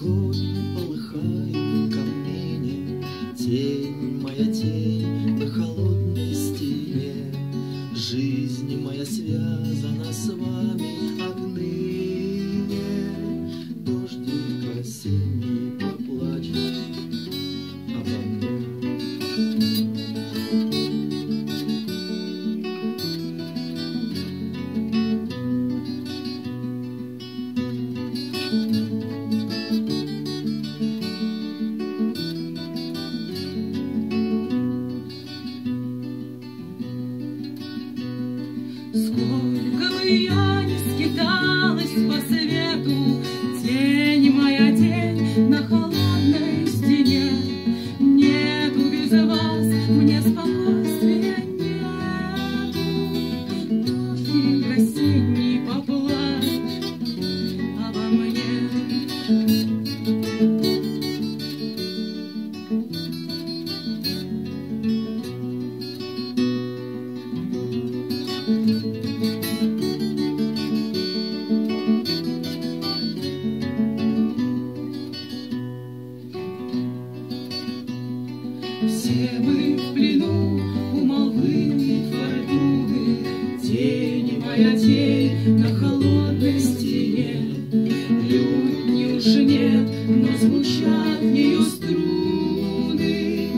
Good. Сколько бы я ни скиталась по свету, Тень моя тень на холодной стене. Нету без вас мне спокойствия Все мы в плену у молвы фортуны, Тени моя тень на холодной стене. Лютни уже нет, но звучат ее струны.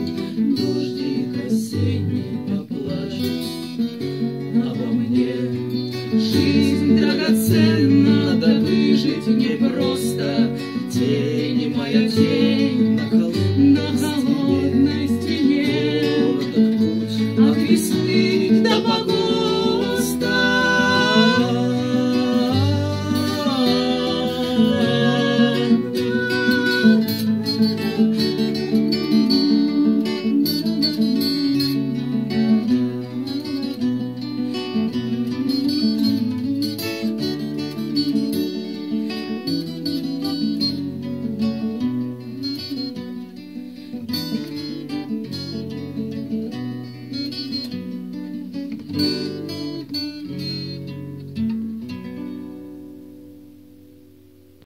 Дождик осенний поплачет обо мне. Жизнь драгоценна, да выжить непросто. Тень моя тень.